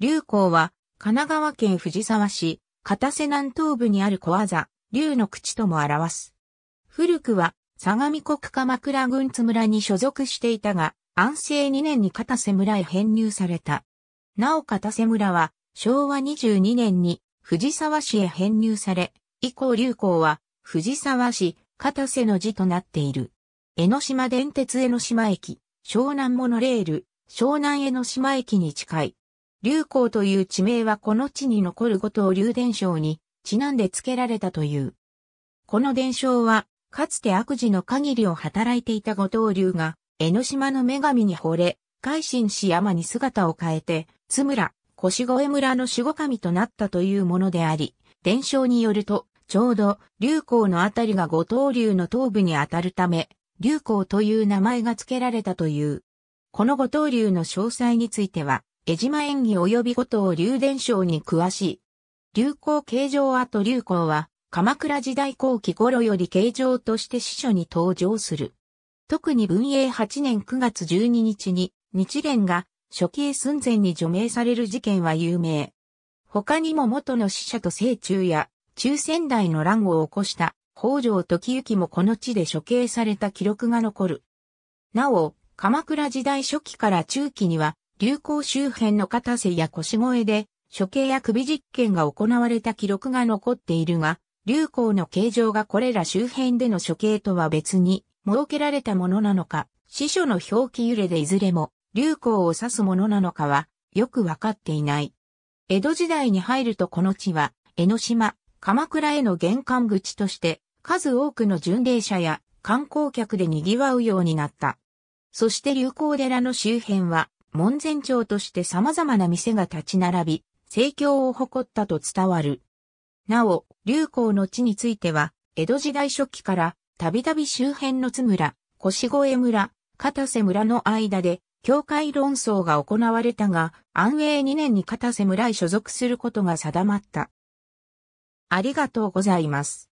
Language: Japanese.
竜港は神奈川県藤沢市、片瀬南東部にある小技、竜の口とも表す。古くは相模国鎌倉郡津村に所属していたが、安政2年に片瀬村へ編入された。なお片瀬村は昭和22年に藤沢市へ編入され、以降流行は藤沢市片瀬の字となっている。江ノ島電鉄江ノ島駅、湘南モノレール、湘南江ノ島駅に近い。流行という地名はこの地に残る五島流伝承にちなんで付けられたという。この伝承は、かつて悪事の限りを働いていた五島流が、江ノ島の女神に惚れ、海進し山に姿を変えて、津村、腰越村の守護神となったというものであり、伝承によると、ちょうど、流行のあたりが五島流の東部にあたるため、流行という名前が付けられたという。この五島流の詳細については、江島演技及び五島流伝承に詳しい。流行形状跡流行は、鎌倉時代後期頃より形状として司書に登場する。特に文永8年9月12日に日蓮が処刑寸前に除名される事件は有名。他にも元の死者と聖中や中仙台の乱を起こした北条時行もこの地で処刑された記録が残る。なお、鎌倉時代初期から中期には、流行周辺の片瀬や腰越で、処刑や首実験が行われた記録が残っているが、流行の形状がこれら周辺での処刑とは別に設けられたものなのか、司書の表記揺れでいずれも流行を指すものなのかはよくわかっていない。江戸時代に入るとこの地は江ノ島、鎌倉への玄関口として数多くの巡礼者や観光客で賑わうようになった。そして流行寺の周辺は門前町として様々な店が立ち並び、盛況を誇ったと伝わる。なお、流行の地については、江戸時代初期からたびたび周辺の津村、腰越村、片瀬村の間で境界論争が行われたが、安永2年に片瀬村へ所属することが定まった。ありがとうございます。